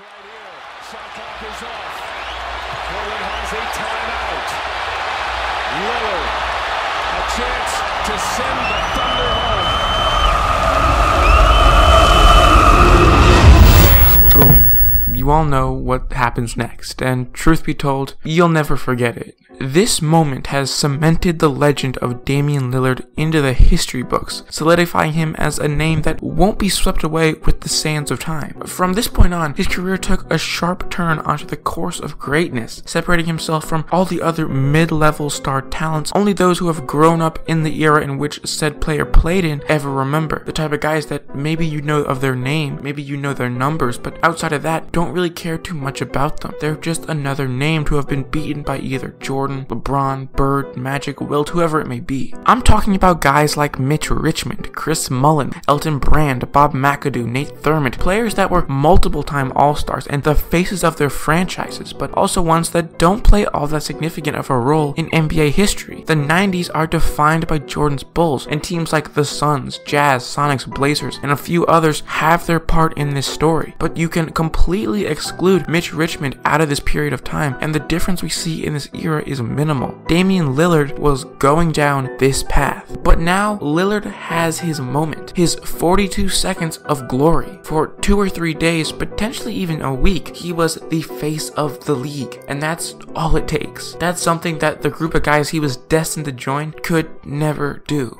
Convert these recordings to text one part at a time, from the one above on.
right here. Shot clock is off. Portland has a timeout. Lillard, a chance to send the Thunder home. You all know what happens next, and truth be told, you'll never forget it. This moment has cemented the legend of Damian Lillard into the history books, solidifying him as a name that won't be swept away with the sands of time. From this point on, his career took a sharp turn onto the course of greatness, separating himself from all the other mid-level star talents only those who have grown up in the era in which said player played in ever remember. The type of guys that maybe you know of their name, maybe you know their numbers, but outside of that, don't really care too much about them. They're just another name to have been beaten by either Jordan LeBron, Bird, Magic, Wilt, whoever it may be. I'm talking about guys like Mitch Richmond, Chris Mullin, Elton Brand, Bob McAdoo, Nate Thurmond, players that were multiple time All-Stars and the faces of their franchises, but also ones that don't play all that significant of a role in NBA history. The 90s are defined by Jordan's Bulls, and teams like the Suns, Jazz, Sonics, Blazers, and a few others have their part in this story. But you can completely exclude Mitch Richmond out of this period of time, and the difference we see in this era is minimal. Damian Lillard was going down this path. But now Lillard has his moment, his 42 seconds of glory. For two or three days, potentially even a week, he was the face of the league. And that's all it takes. That's something that the group of guys he was destined to join could never do.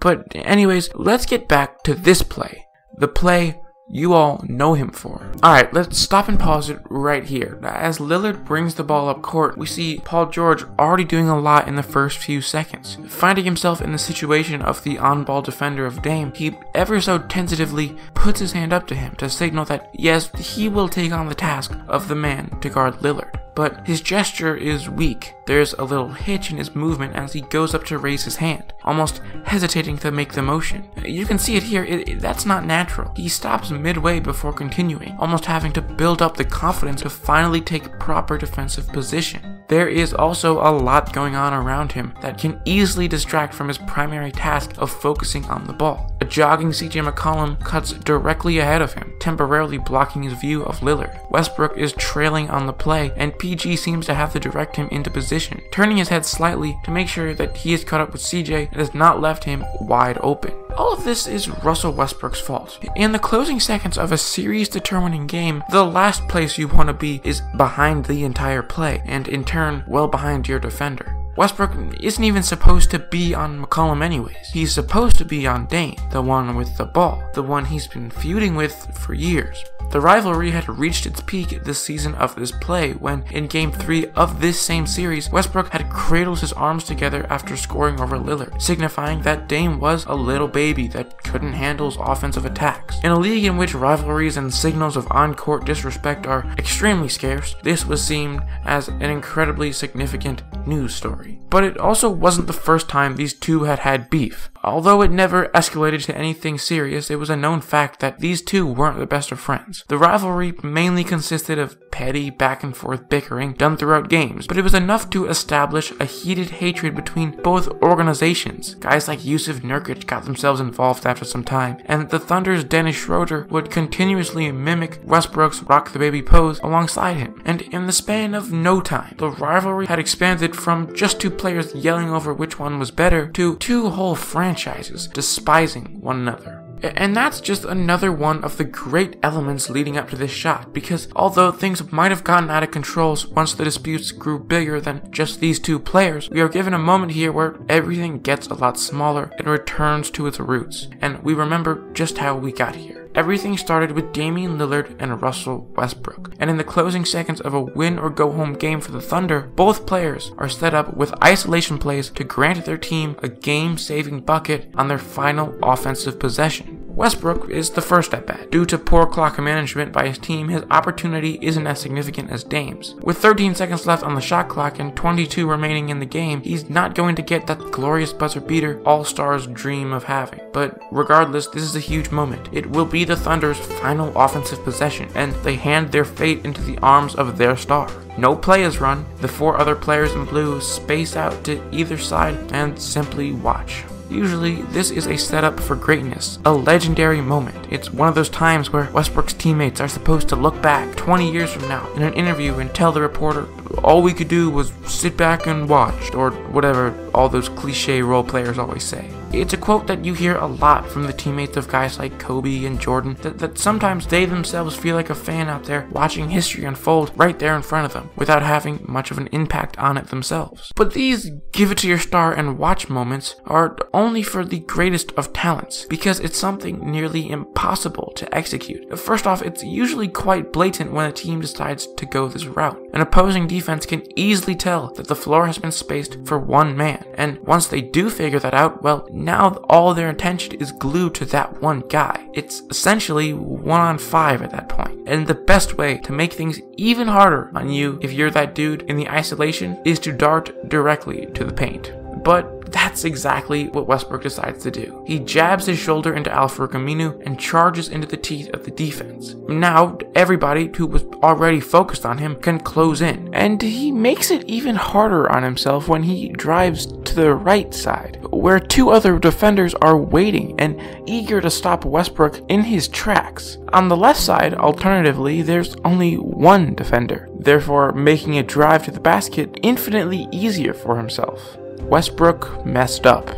But anyways, let's get back to this play. The play you all know him for. Alright, let's stop and pause it right here. As Lillard brings the ball up court, we see Paul George already doing a lot in the first few seconds. Finding himself in the situation of the on ball defender of Dame, he ever so tentatively puts his hand up to him to signal that yes, he will take on the task of the man to guard Lillard but his gesture is weak. There's a little hitch in his movement as he goes up to raise his hand, almost hesitating to make the motion. You can see it here, it, it, that's not natural. He stops midway before continuing, almost having to build up the confidence to finally take proper defensive position. There is also a lot going on around him that can easily distract from his primary task of focusing on the ball. A jogging CJ McCollum cuts directly ahead of him, temporarily blocking his view of Lillard. Westbrook is trailing on the play, and PG seems to have to direct him into position, turning his head slightly to make sure that he is caught up with CJ and has not left him wide open. All of this is Russell Westbrook's fault. In the closing seconds of a series determining game, the last place you want to be is behind the entire play, and in turn, well behind your defender. Westbrook isn't even supposed to be on McCollum anyways. He's supposed to be on Dame, the one with the ball, the one he's been feuding with for years. The rivalry had reached its peak this season of this play when, in Game 3 of this same series, Westbrook had cradled his arms together after scoring over Lillard, signifying that Dame was a little baby that couldn't handle his offensive attacks. In a league in which rivalries and signals of on-court disrespect are extremely scarce, this was seen as an incredibly significant news story. But it also wasn't the first time these two had had beef. Although it never escalated to anything serious, it was a known fact that these two weren't the best of friends. The rivalry mainly consisted of petty back and forth bickering done throughout games, but it was enough to establish a heated hatred between both organizations. Guys like Yusuf Nurkic got themselves involved after some time, and the Thunder's Dennis Schroeder would continuously mimic Westbrook's rock the baby pose alongside him. And in the span of no time, the rivalry had expanded from just two players yelling over which one was better to two whole franchises franchises despising one another. And that's just another one of the great elements leading up to this shot, because although things might have gotten out of control once the disputes grew bigger than just these two players, we are given a moment here where everything gets a lot smaller and returns to its roots, and we remember just how we got here. Everything started with Damian Lillard and Russell Westbrook, and in the closing seconds of a win or go home game for the Thunder, both players are set up with isolation plays to grant their team a game saving bucket on their final offensive possession. Westbrook is the first at bat. Due to poor clock management by his team, his opportunity isn't as significant as Dame's. With 13 seconds left on the shot clock and 22 remaining in the game, he's not going to get that glorious buzzer beater all stars dream of having. But regardless, this is a huge moment. It will be the Thunder's final offensive possession, and they hand their fate into the arms of their star. No play is run, the four other players in blue space out to either side and simply watch. Usually, this is a setup for greatness, a legendary moment. It's one of those times where Westbrook's teammates are supposed to look back 20 years from now in an interview and tell the reporter, all we could do was sit back and watch, or whatever all those cliche role players always say. It's a quote that you hear a lot from the teammates of guys like Kobe and Jordan, that, that sometimes they themselves feel like a fan out there watching history unfold right there in front of them without having much of an impact on it themselves. But these give it to your star and watch moments are only for the greatest of talents because it's something nearly impossible to execute. First off, it's usually quite blatant when a team decides to go this route. An opposing defense can easily tell that the floor has been spaced for one man, and once they do figure that out, well, now all their attention is glued to that one guy. It's essentially one on five at that point. And the best way to make things even harder on you if you're that dude in the isolation is to dart directly to the paint. But that's exactly what Westbrook decides to do. He jabs his shoulder into Al-Farouq Aminu and charges into the teeth of the defense. Now, everybody who was already focused on him can close in, and he makes it even harder on himself when he drives to the right side, where two other defenders are waiting and eager to stop Westbrook in his tracks. On the left side, alternatively, there's only one defender, therefore making a drive to the basket infinitely easier for himself. Westbrook messed up,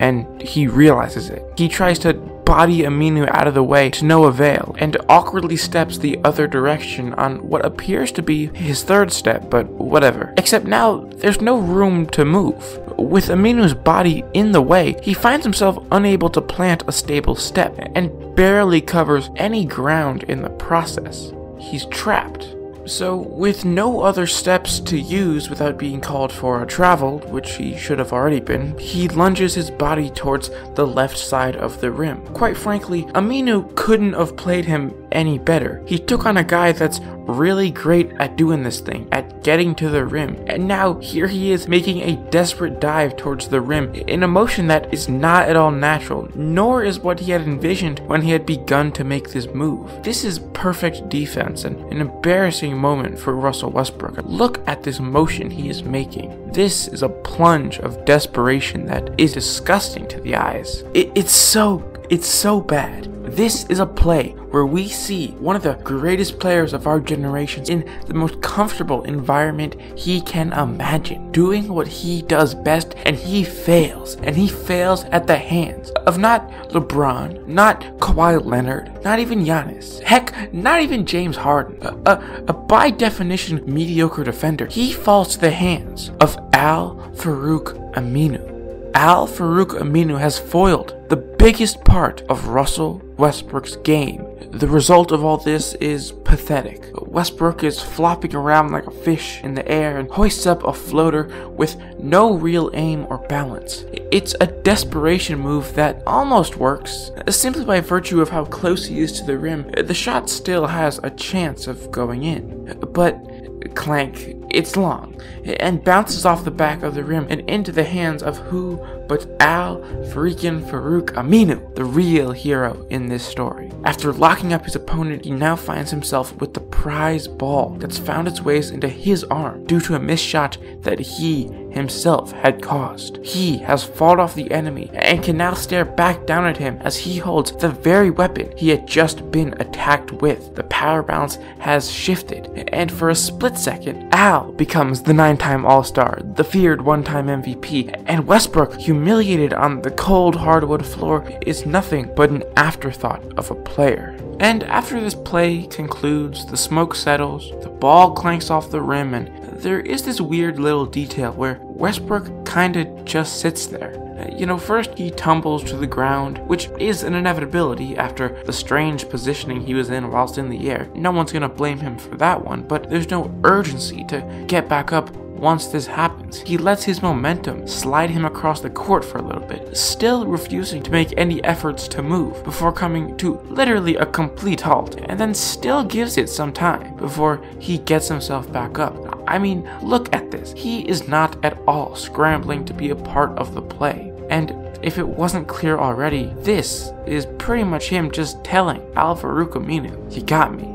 and he realizes it. He tries to body Aminu out of the way to no avail, and awkwardly steps the other direction on what appears to be his third step, but whatever. Except now, there's no room to move. With Aminu's body in the way, he finds himself unable to plant a stable step, and barely covers any ground in the process. He's trapped. So, with no other steps to use without being called for or traveled, which he should have already been, he lunges his body towards the left side of the rim. Quite frankly, Aminu couldn't have played him any better. He took on a guy that's really great at doing this thing, at getting to the rim, and now here he is making a desperate dive towards the rim in a motion that is not at all natural, nor is what he had envisioned when he had begun to make this move. This is perfect defense and an embarrassing moment for Russell Westbrook. Look at this motion he is making. This is a plunge of desperation that is disgusting to the eyes. It, it's so, it's so bad. This is a play where we see one of the greatest players of our generations in the most comfortable environment he can imagine, doing what he does best, and he fails. And he fails at the hands of not LeBron, not Kawhi Leonard, not even Giannis, heck, not even James Harden, a, a, a by definition mediocre defender. He falls to the hands of Al Farouq Aminu. Al Farouq Aminu has foiled the biggest part of Russell Westbrook's game. The result of all this is pathetic. Westbrook is flopping around like a fish in the air and hoists up a floater with no real aim or balance. It's a desperation move that almost works. Simply by virtue of how close he is to the rim, the shot still has a chance of going in. But clank, it's long, and bounces off the back of the rim and into the hands of who but Al freaking Farouq Aminu, the real hero in this story. After locking up his opponent, he now finds himself with the prize ball that's found its ways into his arm due to a missed shot that he himself had caused. He has fought off the enemy and can now stare back down at him as he holds the very weapon he had just been attacked with. The power balance has shifted, and for a split second, Al becomes the nine time All Star, the feared one time MVP, and Westbrook, humiliated on the cold hardwood floor, is nothing but an afterthought of a player. And after this play concludes, the smoke settles, the ball clanks off the rim, and there is this weird little detail where Westbrook kinda just sits there. You know, first he tumbles to the ground, which is an inevitability after the strange positioning he was in whilst in the air. No one's gonna blame him for that one, but there's no urgency to get back up once this happens. He lets his momentum slide him across the court for a little bit, still refusing to make any efforts to move before coming to literally a complete halt, and then still gives it some time before he gets himself back up. I mean, look at this. He is not at all scrambling to be a part of the play. And if it wasn't clear already, this is pretty much him just telling Al Farouq Aminu, you got me.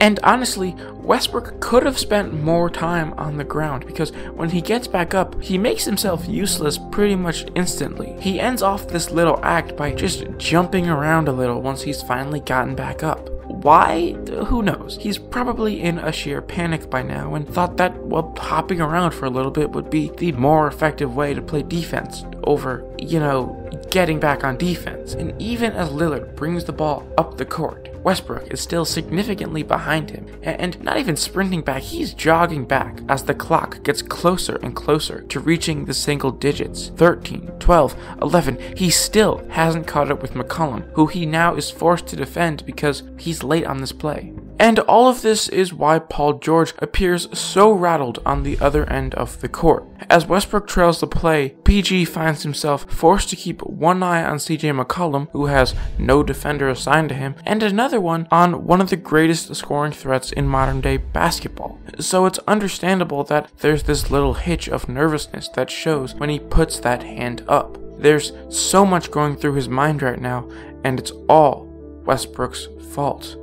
And honestly, Westbrook could have spent more time on the ground because when he gets back up, he makes himself useless pretty much instantly. He ends off this little act by just jumping around a little once he's finally gotten back up. Why? Who knows? He's probably in a sheer panic by now and thought that, well, hopping around for a little bit would be the more effective way to play defense over, you know, getting back on defense. And even as Lillard brings the ball up the court, Westbrook is still significantly behind him, and not even sprinting back, he's jogging back as the clock gets closer and closer to reaching the single digits 13, 12, 11. He still hasn't caught up with McCollum, who he now is forced to defend because he's late on this play. And all of this is why Paul George appears so rattled on the other end of the court. As Westbrook trails the play, PG finds himself forced to keep one eye on CJ McCollum, who has no defender assigned to him, and another one on one of the greatest scoring threats in modern day basketball. So it's understandable that there's this little hitch of nervousness that shows when he puts that hand up. There's so much going through his mind right now, and it's all Westbrook's fault.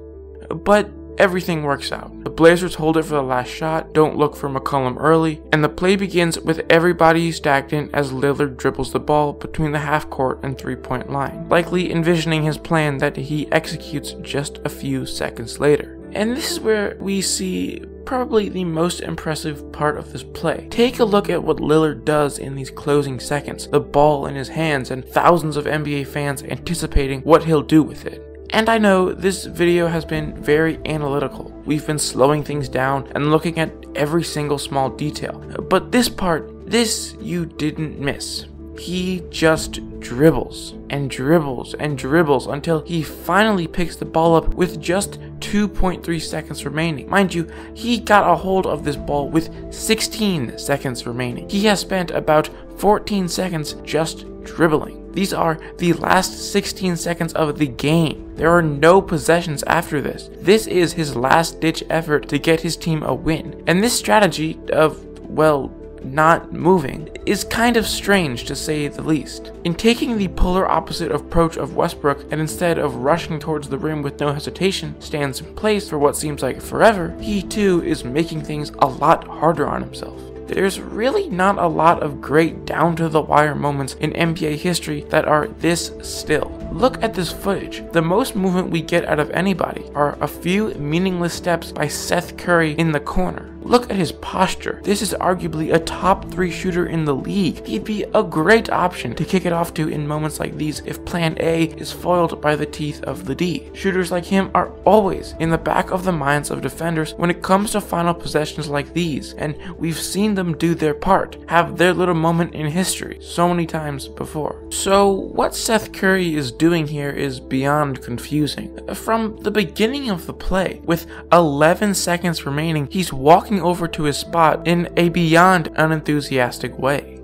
But everything works out. The Blazers hold it for the last shot, don't look for McCollum early, and the play begins with everybody stagnant as Lillard dribbles the ball between the half court and three point line, likely envisioning his plan that he executes just a few seconds later. And this is where we see probably the most impressive part of this play. Take a look at what Lillard does in these closing seconds, the ball in his hands, and thousands of NBA fans anticipating what he'll do with it. And I know this video has been very analytical. We've been slowing things down and looking at every single small detail. But this part, this you didn't miss. He just dribbles and dribbles and dribbles until he finally picks the ball up with just 2.3 seconds remaining. Mind you, he got a hold of this ball with 16 seconds remaining. He has spent about 14 seconds just dribbling. These are the last 16 seconds of the game. There are no possessions after this. This is his last ditch effort to get his team a win. And this strategy of, well, not moving is kind of strange to say the least. In taking the polar opposite approach of Westbrook and instead of rushing towards the rim with no hesitation, stands in place for what seems like forever, he too is making things a lot harder on himself. There's really not a lot of great down to the wire moments in NBA history that are this still. Look at this footage. The most movement we get out of anybody are a few meaningless steps by Seth Curry in the corner. Look at his posture. This is arguably a top 3 shooter in the league. He'd be a great option to kick it off to in moments like these if plan A is foiled by the teeth of the D. Shooters like him are always in the back of the minds of defenders when it comes to final possessions like these, and we've seen them do their part, have their little moment in history so many times before. So, what Seth Curry is doing here is beyond confusing. From the beginning of the play, with 11 seconds remaining, he's walking walking over to his spot in a beyond unenthusiastic way.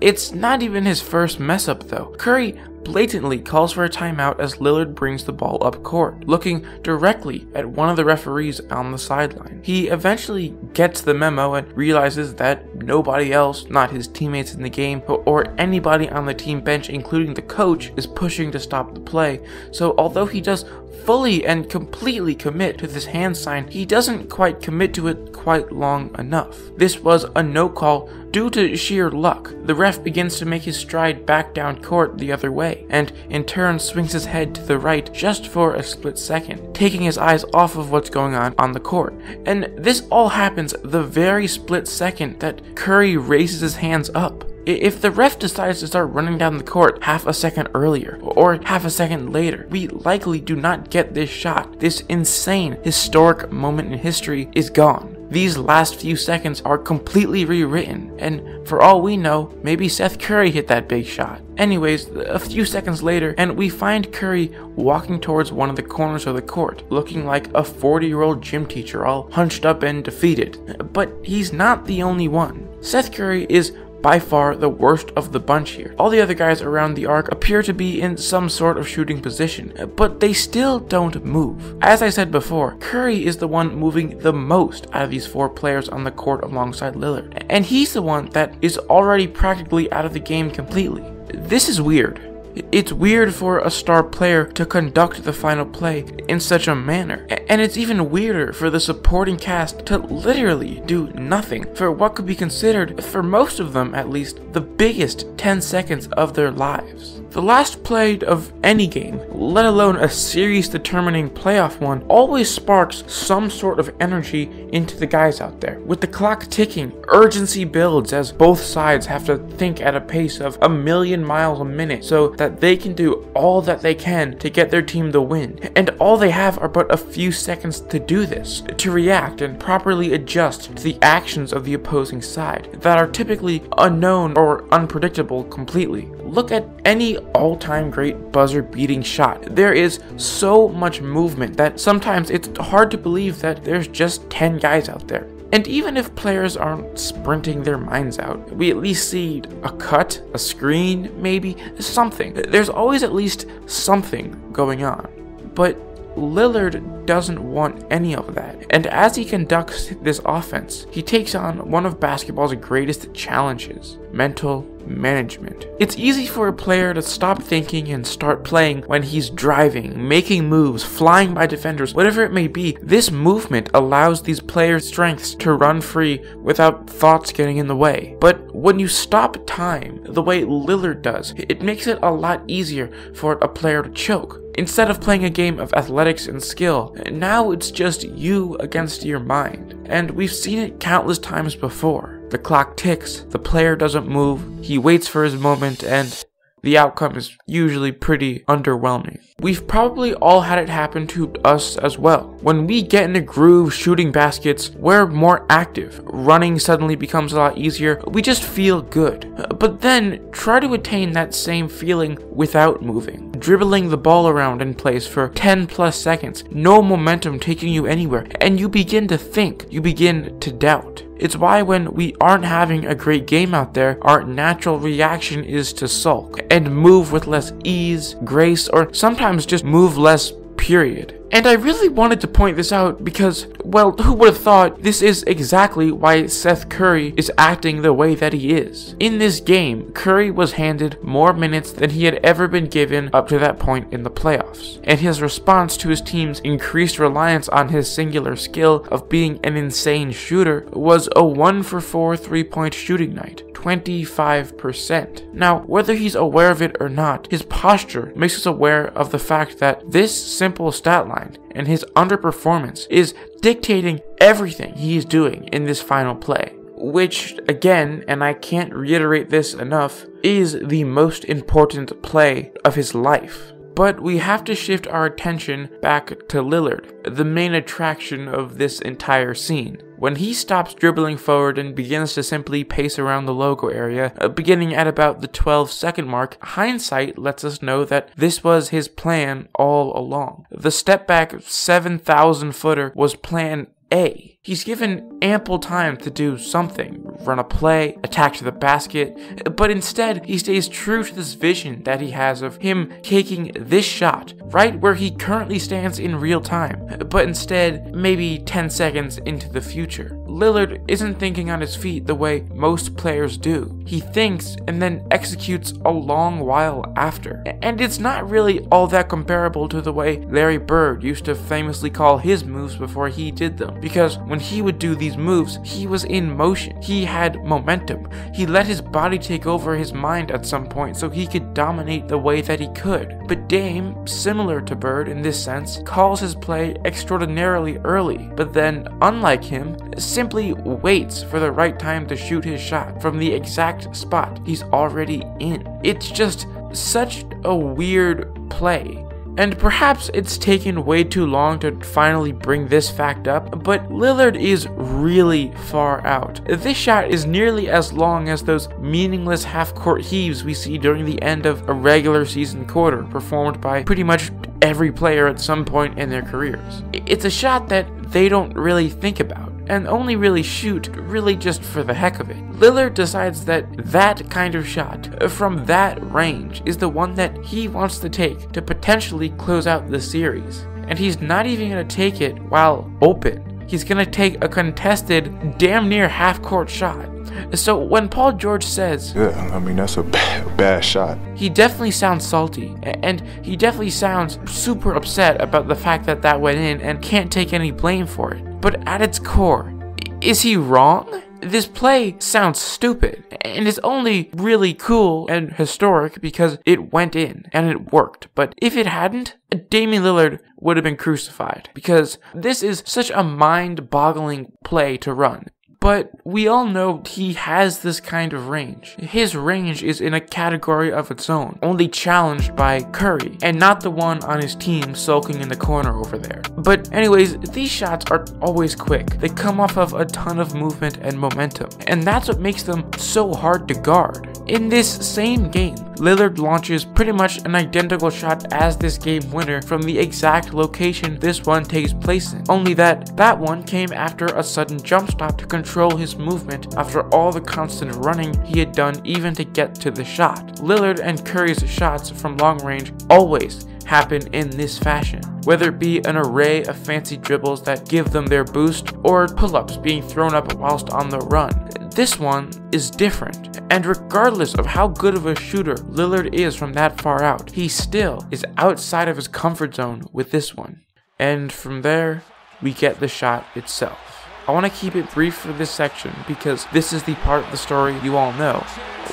It's not even his first mess up though. Curry blatantly calls for a timeout as Lillard brings the ball up court, looking directly at one of the referees on the sideline. He eventually gets the memo and realizes that nobody else, not his teammates in the game, or anybody on the team bench, including the coach, is pushing to stop the play. So although he does fully and completely commit to this hand sign, he doesn't quite commit to it quite long enough. This was a no call due to sheer luck. The ref begins to make his stride back down court the other way, and in turn swings his head to the right just for a split second, taking his eyes off of what's going on on the court. And this all happens the very split second that Curry raises his hands up. If the ref decides to start running down the court half a second earlier or half a second later, we likely do not get this shot. This insane, historic moment in history is gone. These last few seconds are completely rewritten, and for all we know, maybe Seth Curry hit that big shot. Anyways, a few seconds later, and we find Curry walking towards one of the corners of the court, looking like a 40 year old gym teacher, all hunched up and defeated. But he's not the only one. Seth Curry is by far the worst of the bunch here. All the other guys around the arc appear to be in some sort of shooting position, but they still don't move. As I said before, Curry is the one moving the most out of these four players on the court alongside Lillard, and he's the one that is already practically out of the game completely. This is weird. It's weird for a star player to conduct the final play in such a manner, and it's even weirder for the supporting cast to literally do nothing for what could be considered, for most of them at least, the biggest 10 seconds of their lives. The last play of any game, let alone a series determining playoff one, always sparks some sort of energy into the guys out there. With the clock ticking, urgency builds as both sides have to think at a pace of a million miles a minute so that they can do all that they can to get their team the win. And all they have are but a few seconds to do this, to react and properly adjust to the actions of the opposing side that are typically unknown or unpredictable completely. Look at any all time great buzzer beating shot. There is so much movement that sometimes it's hard to believe that there's just 10 guys out there. And even if players aren't sprinting their minds out, we at least see a cut, a screen, maybe, something. There's always at least something going on. But Lillard doesn't want any of that. And as he conducts this offense, he takes on one of basketball's greatest challenges mental management. It's easy for a player to stop thinking and start playing when he's driving, making moves, flying by defenders, whatever it may be. This movement allows these players' strengths to run free without thoughts getting in the way. But when you stop time the way Lillard does, it makes it a lot easier for a player to choke. Instead of playing a game of athletics and skill, now it's just you against your mind. And we've seen it countless times before. The clock ticks, the player doesn't move, he waits for his moment, and the outcome is usually pretty underwhelming. We've probably all had it happen to us as well. When we get in a groove shooting baskets, we're more active. Running suddenly becomes a lot easier. We just feel good. But then try to attain that same feeling without moving. Dribbling the ball around in place for 10 plus seconds, no momentum taking you anywhere, and you begin to think, you begin to doubt. It's why when we aren't having a great game out there, our natural reaction is to sulk and move with less ease, grace, or sometimes just move less period. And I really wanted to point this out because, well, who would have thought this is exactly why Seth Curry is acting the way that he is. In this game, Curry was handed more minutes than he had ever been given up to that point in the playoffs. And his response to his team's increased reliance on his singular skill of being an insane shooter was a 1 for 4 three point shooting night. 25%. Now, whether he's aware of it or not, his posture makes us aware of the fact that this simple stat line and his underperformance is dictating everything he's doing in this final play. Which, again, and I can't reiterate this enough, is the most important play of his life. But we have to shift our attention back to Lillard, the main attraction of this entire scene. When he stops dribbling forward and begins to simply pace around the logo area, uh, beginning at about the 12 second mark, hindsight lets us know that this was his plan all along. The step back 7,000 footer was plan A. He's given ample time to do something run a play, attack to the basket, but instead he stays true to this vision that he has of him taking this shot right where he currently stands in real time, but instead maybe 10 seconds into the future. Lillard isn't thinking on his feet the way most players do. He thinks and then executes a long while after. And it's not really all that comparable to the way Larry Bird used to famously call his moves before he did them, because when he would do these moves, he was in motion. He had momentum. He let his body take over his mind at some point so he could dominate the way that he could. But Dame, similar to Bird in this sense, calls his play extraordinarily early, but then, unlike him, simply waits for the right time to shoot his shot from the exact spot he's already in. It's just such a weird play and perhaps it's taken way too long to finally bring this fact up, but Lillard is really far out. This shot is nearly as long as those meaningless half court heaves we see during the end of a regular season quarter, performed by pretty much every player at some point in their careers. It's a shot that they don't really think about and only really shoot really just for the heck of it. Lillard decides that that kind of shot from that range is the one that he wants to take to potentially close out the series. And he's not even going to take it while open. He's going to take a contested, damn near half court shot So when Paul George says, Yeah, I mean, that's a bad, bad shot. he definitely sounds salty, and he definitely sounds super upset about the fact that that went in and can't take any blame for it. But at its core, is he wrong? This play sounds stupid, and is only really cool and historic because it went in and it worked. But if it hadn't, Damian Lillard would have been crucified because this is such a mind boggling play to run. But we all know he has this kind of range. His range is in a category of its own, only challenged by Curry, and not the one on his team sulking in the corner over there. But, anyways, these shots are always quick. They come off of a ton of movement and momentum, and that's what makes them so hard to guard. In this same game, Lillard launches pretty much an identical shot as this game winner from the exact location this one takes place in. Only that that one came after a sudden jump stop to control his movement after all the constant running he had done even to get to the shot. Lillard and Curry's shots from long range always happen in this fashion, whether it be an array of fancy dribbles that give them their boost or pull ups being thrown up whilst on the run. This one is different, and regardless of how good of a shooter Lillard is from that far out, he still is outside of his comfort zone with this one. And from there, we get the shot itself. I want to keep it brief for this section because this is the part of the story you all know.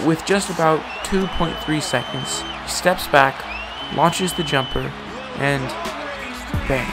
With just about 2.3 seconds, he steps back, launches the jumper, and bang.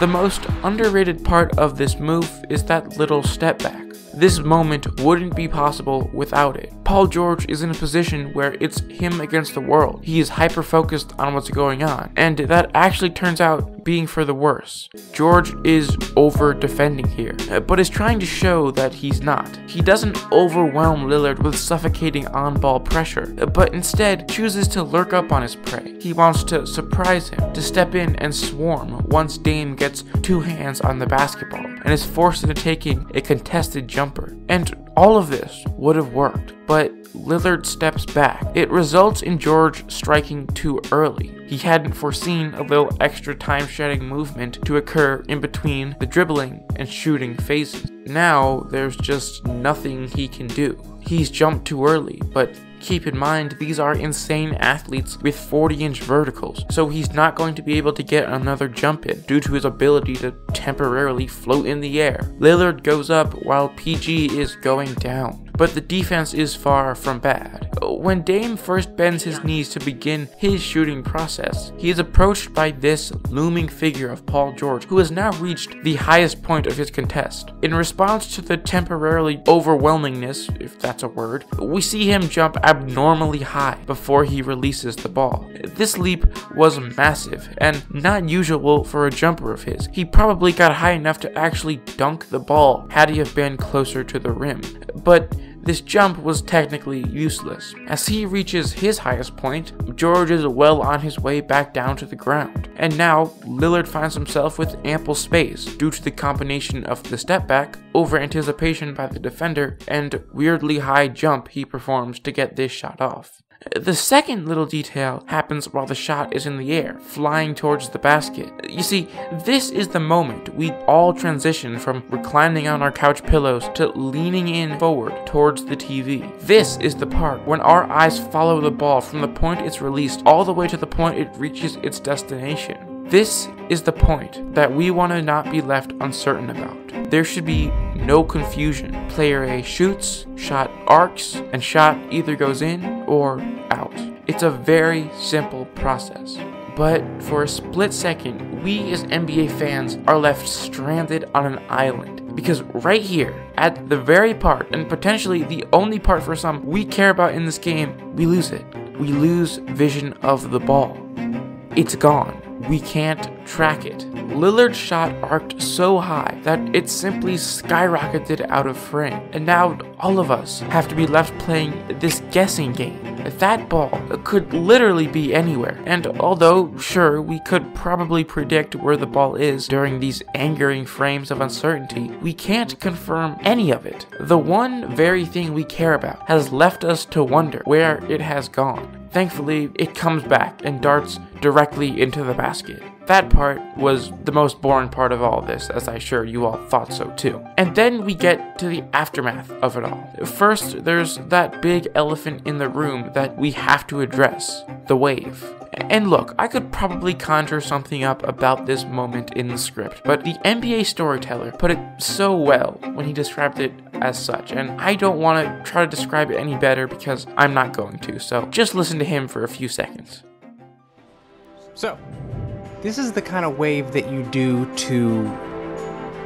The most underrated part of this move is that little step back. This moment wouldn't be possible without it. Paul George is in a position where it's him against the world. He is hyper focused on what's going on, and that actually turns out being for the worse. George is over defending here, uh, but is trying to show that he's not. He doesn't overwhelm Lillard with suffocating on ball pressure, uh, but instead chooses to lurk up on his prey. He wants to surprise him, to step in and swarm once Dame gets two hands on the basketball and is forced into taking a contested jumper. And all of this would have worked, but Lillard steps back. It results in George striking too early. He hadn't foreseen a little extra time shedding movement to occur in between the dribbling and shooting phases. Now there's just nothing he can do. He's jumped too early, but keep in mind these are insane athletes with 40 inch verticals, so he's not going to be able to get another jump in due to his ability to temporarily float in the air. Lillard goes up while PG is going down, but the defense is far from bad. When Dame first bends his knees to begin his shooting process, he is approached by this looming figure of Paul George, who has now reached the highest point of his contest. In response to the temporarily overwhelmingness, if that's a word, we see him jump abnormally high before he releases the ball. This leap was massive and not usual for a jumper of his. He probably got high enough to actually dunk the ball had he have been closer to the rim. But this jump was technically useless. As he reaches his highest point, George is well on his way back down to the ground. And now, Lillard finds himself with ample space due to the combination of the step back, over anticipation by the defender, and weirdly high jump he performs to get this shot off. The second little detail happens while the shot is in the air, flying towards the basket. You see, this is the moment we all transition from reclining on our couch pillows to leaning in forward towards the TV. This is the part when our eyes follow the ball from the point it's released all the way to the point it reaches its destination. This is the point that we want to not be left uncertain about. There should be no confusion. Player A shoots, shot arcs, and shot either goes in or out. It's a very simple process. But for a split second, we as NBA fans are left stranded on an island. Because right here, at the very part, and potentially the only part for some we care about in this game, we lose it. We lose vision of the ball. It's gone. We can't track it. Lillard's shot arced so high that it simply skyrocketed out of frame. And now all of us have to be left playing this guessing game. That ball could literally be anywhere. And although, sure, we could probably predict where the ball is during these angering frames of uncertainty, we can't confirm any of it. The one very thing we care about has left us to wonder where it has gone. Thankfully, it comes back and darts directly into the basket. That part was the most boring part of all this, as I'm sure you all thought so too. And then we get to the aftermath of it all. First, there's that big elephant in the room that we have to address the wave. And look, I could probably conjure something up about this moment in the script, but the NBA storyteller put it so well when he described it as such, and I don't want to try to describe it any better because I'm not going to, so just listen to him for a few seconds. So, this is the kind of wave that you do to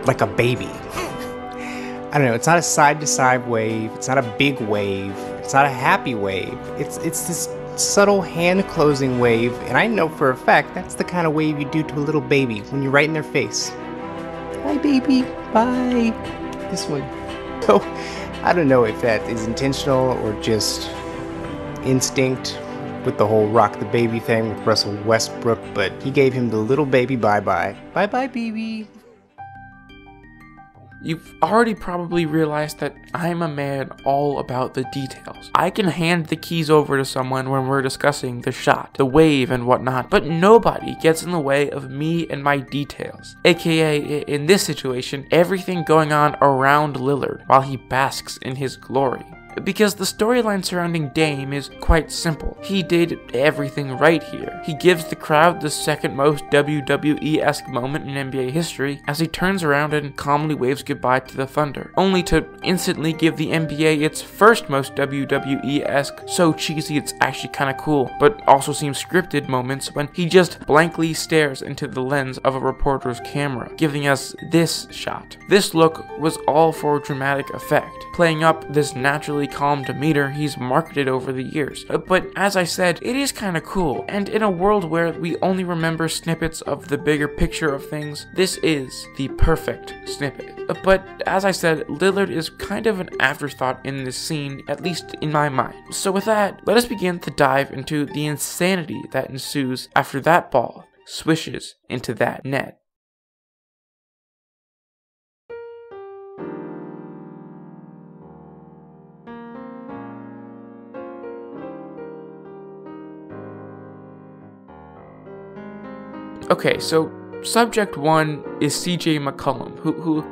like a baby. I don't know, it's not a side to side wave, it's not a big wave, it's not a happy wave. It's it's this subtle hand closing wave, and I know for a fact that's the kind of wave you do to a little baby when you're right in their face. Hi baby, bye. This one. So I don't know if that is intentional or just instinct with the whole rock the baby thing with Russell Westbrook, but he gave him the little baby bye bye. Bye bye, baby. You've already probably realized that I'm a man all about the details. I can hand the keys over to someone when we're discussing the shot, the wave, and whatnot, but nobody gets in the way of me and my details. AKA, in this situation, everything going on around Lillard while he basks in his glory because the storyline surrounding Dame is quite simple. He did everything right here. He gives the crowd the second most WWE esque moment in NBA history as he turns around and calmly waves goodbye to the Thunder, only to instantly give the NBA its first most WWE esque, so cheesy it's actually kinda cool, but also seems scripted moments when he just blankly stares into the lens of a reporter's camera, giving us this shot. This look was all for dramatic effect, playing up this naturally calm demeanor he's marketed over the years. Uh, but as I said, it is kinda cool, and in a world where we only remember snippets of the bigger picture of things, this is the perfect snippet. Uh, but as I said, Lillard is kind of an afterthought in this scene, at least in my mind. So with that, let us begin to dive into the insanity that ensues after that ball swishes into that net. Okay, so subject one is CJ McCollum, who, who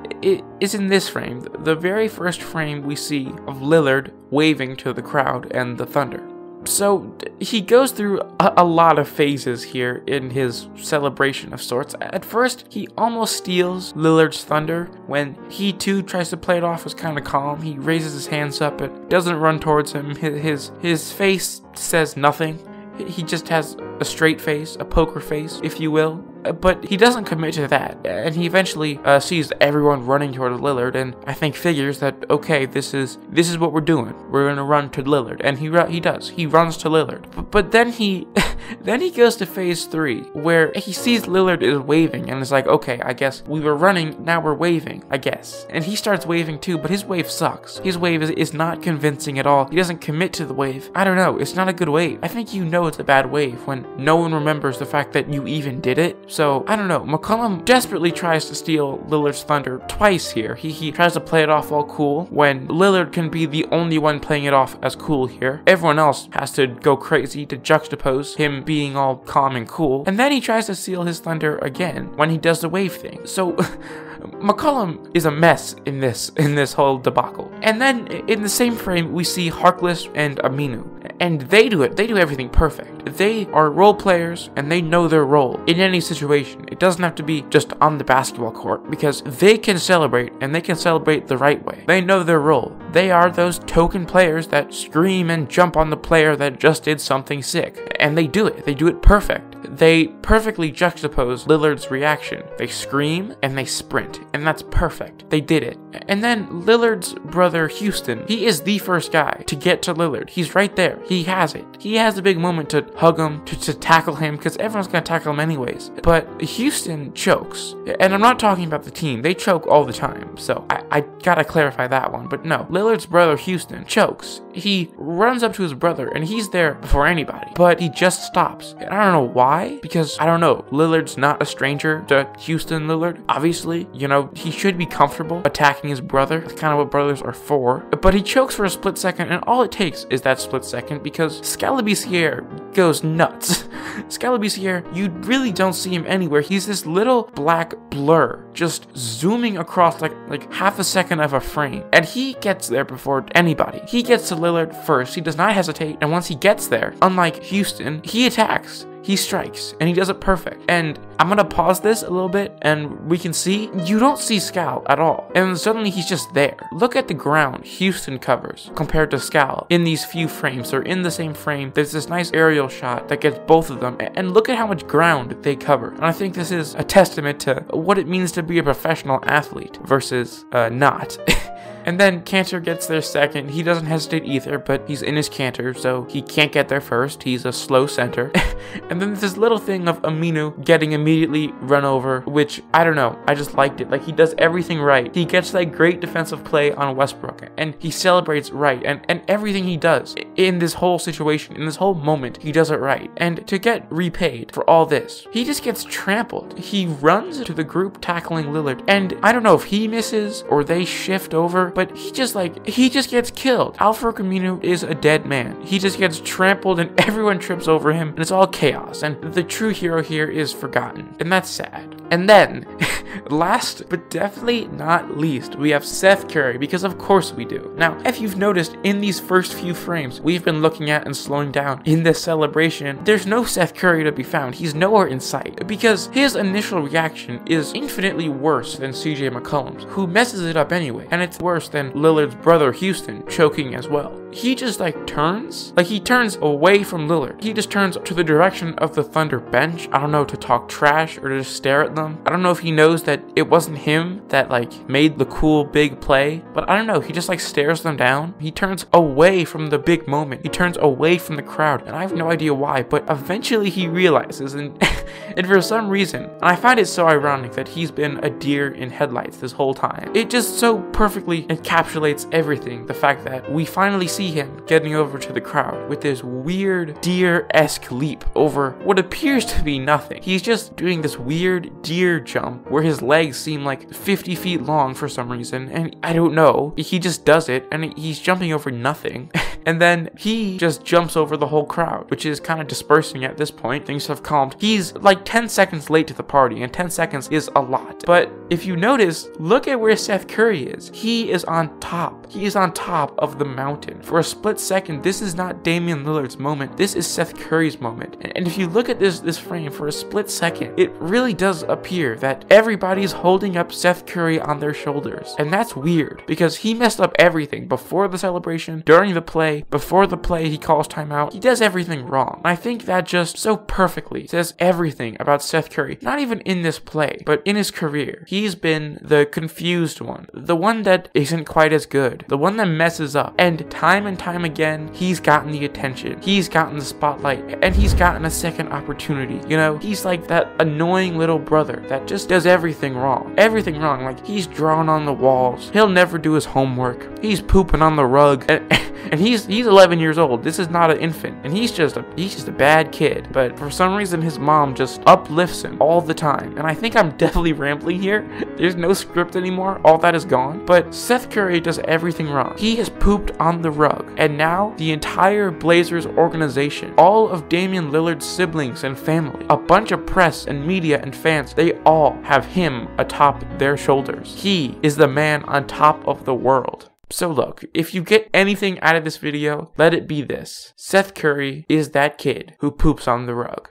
is in this frame, the very first frame we see of Lillard waving to the crowd and the Thunder. So he goes through a, a, lot of phases here in his celebration of sorts. At first, he almost steals Lillard's thunder when he too tries to play it off as kind of calm. He raises his hands up and doesn't run towards him. His his, his face says nothing. He just has a straight face, a poker face, if you will. But he doesn't commit to that, and he eventually uh, sees everyone running toward Lillard, and I think figures that okay, this is this is what we're doing. We're gonna run to Lillard, and he he does. He runs to Lillard, but, but then he then he goes to phase three, where he sees Lillard is waving, and is like, okay, I guess we were running, now we're waving, I guess. And he starts waving too, but his wave sucks. His wave is, is not convincing at all. He doesn't commit to the wave. I don't know. It's not a good wave. I think you know it's a bad wave when no one remembers the fact that you even did it. So, I don't know. McCollum desperately tries to steal Lillard's thunder twice here. He, he tries to play it off all cool when Lillard can be the only one playing it off as cool here. Everyone else has to go crazy to juxtapose him being all calm and cool. And then he tries to steal his thunder again when he does the wave thing. So, McCollum is a mess in this in this whole debacle. And then in the same frame we see Harkless and Aminu. And they do it, they do everything perfect. They are role players and they know their role in any situation. It doesn't have to be just on the basketball court because they can celebrate and they can celebrate the right way. They know their role. They are those token players that scream and jump on the player that just did something sick. And they do it. They do it perfect. They perfectly juxtapose Lillard's reaction. They scream and they sprint, and that's perfect. They did it. And then Lillard's brother Houston, he is the first guy to get to Lillard. He's right there. He has it. He has a big moment to hug him, to, to tackle him, because everyone's gonna tackle him anyways. But Houston chokes. And I'm not talking about the team, they choke all the time. So I, I gotta clarify that one. But no, Lillard's brother Houston chokes. He runs up to his brother and he's there before anybody. But he just stops. And I don't know why, because I don't know. Lillard's not a stranger to Houston Lillard. Obviously, you know, he should be comfortable attacking his brother. That's kind of what brothers are for. But he chokes for a split second, and all it takes is that split second because Skal Labissiere goes nuts. Skal Labissiere you really don't see him anywhere. He's this little black blur just zooming across like like half a second of a frame. And he gets there before anybody. He gets to Lillard first. He does not hesitate. And once he gets there, unlike Houston, he attacks he strikes and he does it perfect. And I'm gonna pause this a little bit and we can see you don't see Skal at all. And suddenly he's just there. Look at the ground Houston covers compared to Skal in these few frames. They're in the same frame. There's this nice aerial shot that gets both of them. And look at how much ground they cover. And I think this is a testament to what it means to be a professional athlete versus uh, not. And then Kanter gets there second. He doesn't hesitate either, but he's Enes Kanter, so he can't get there first. He's a slow center. and then this little thing of Aminu getting immediately run over, which I don't know. I just liked it. Like he does everything right. He gets that great defensive play on Westbrook, and he celebrates right. And, and everything he does in this whole situation, in this whole moment, he does it right. And to get repaid for all this, he just gets trampled. He runs to the group tackling Lillard, and I don't know if he misses or they shift over, but he just like he just gets killed. Al-Farouq Aminu is a dead man. He just gets trampled and everyone trips over him and it's all chaos. And the true hero here is forgotten. And that's sad. And then, last but definitely not least, we have Seth Curry, because of course we do. Now, if you've noticed in these first few frames we've been looking at and slowing down in this celebration, there's no Seth Curry to be found. He's nowhere in sight, because his initial reaction is infinitely worse than CJ McCollum's, who messes it up anyway, and it's worse than Lillard's brother Houston choking as well. He just like turns, like he turns away from Lillard. He just turns to the direction of the Thunder bench. I don't know, to talk trash or to just stare at them. I don't know if he knows that it wasn't him that like made the cool big play, but I don't know. He just like stares them down. He turns away from the big moment. He turns away from the crowd, and I have no idea why, but eventually he realizes and and for some reason, and I find it so ironic that he's been a deer in headlights this whole time. It just so perfectly encapsulates everything. The fact that we finally see him getting over to the crowd with this weird deer-esque leap over what appears to be nothing. He's just doing this weird deer jump where his legs seem like 50 feet long for some reason, and I don't know. He just does it, and he's jumping over nothing. and then he just jumps over the whole crowd, which is kind of dispersing at this point. Things have calmed. He's like 10 seconds late to the party, and 10 seconds is a lot. But if you notice, look at where Seth Curry is. He is on top. He is on top of the mountain. For a split second, this is not Damian Lillard's moment. This is Seth Curry's moment. And if you look at this this frame for a split second, it really does appear that everybody's holding up Seth Curry on their shoulders. And that's weird because he messed up everything before the celebration, during the play, before the play he calls timeout. He does everything wrong. I think that just so perfectly says everything about Seth Curry. Not even in this play, but in his career. He's been the confused one, the one that isn't quite as good, the one that messes up. And time and time again, he's gotten the attention. He's gotten the spotlight and he's gotten a second opportunity. You know, he's like that annoying little brother that just does everything wrong. Everything wrong. Like he's drawn on the walls. He'll never do his homework. He's pooping on the rug. And, and he's he's 11 years old. This is not an infant, and he's just a he's just a bad kid. But for some reason, his mom just uplifts him all the time. And I think I'm definitely rambling here. There's no script anymore. All that is gone. But Seth Curry does everything wrong. He has pooped on the rug, and now the entire Blazers organization, all of Damian Lillard's siblings and family, a bunch of press and media and fans, they all have him atop their shoulders. He is the man on top of the world. So look, if you get anything out of this video, let it be this. Seth Curry is that kid who poops on the rug.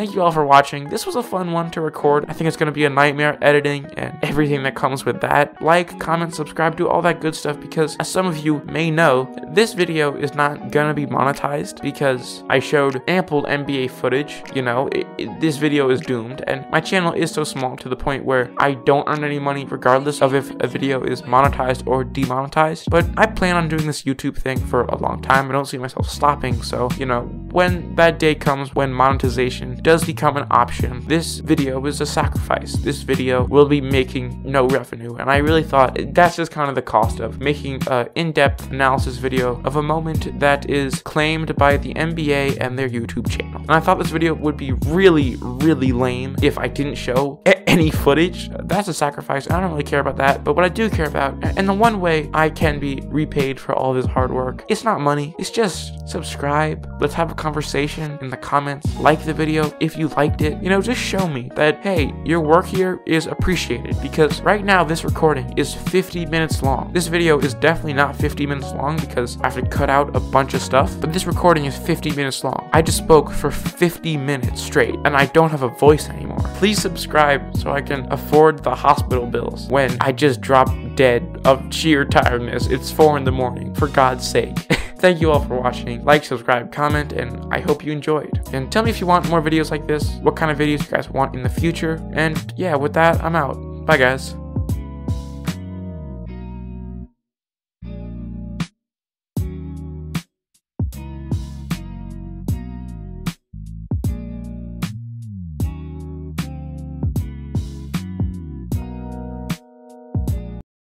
Thank you all for watching. This was a fun one to record. I think it's going to be a nightmare editing and everything that comes with that. Like, comment, subscribe, do all that good stuff because as some of you may know, this video is not going to be monetized because I showed ample NBA footage. You know, it, it, this video is doomed and my channel is so small to the point where I don't earn any money regardless of if a video is monetized or demonetized. But I plan on doing this YouTube thing for a long time. I don't see myself stopping. So, you know, when that day comes when monetization does become an option, this video is a sacrifice. This video will be making no revenue. And I really thought that's just kind of the cost of making an in-depth analysis video of a moment that is claimed by the NBA and their YouTube channel. And I thought this video would be really, really lame if I didn't show any footage. That's a sacrifice. I don't really care about that. But what I do care about, and the one way I can be repaid for all this hard work, it's not money. It's just subscribe. Let's have a conversation in the comments. Like the video if you liked it. You know, just show me that, hey, your work here is appreciated because right now this recording is 50 minutes long. This video is definitely not 50 minutes long because I have to cut out a bunch of stuff, but this recording is 50 minutes long. I just spoke for 50 minutes straight and I don't have a voice anymore. Please subscribe so I can afford the hospital bills when I just drop dead of sheer tiredness. It's 4 in the morning, for God's sake. Thank you all for watching. Like, subscribe, comment, and I hope you enjoyed. And tell me if you want more videos like this, what kind of videos you guys want in the future. And yeah, with that, I'm out. Bye, guys.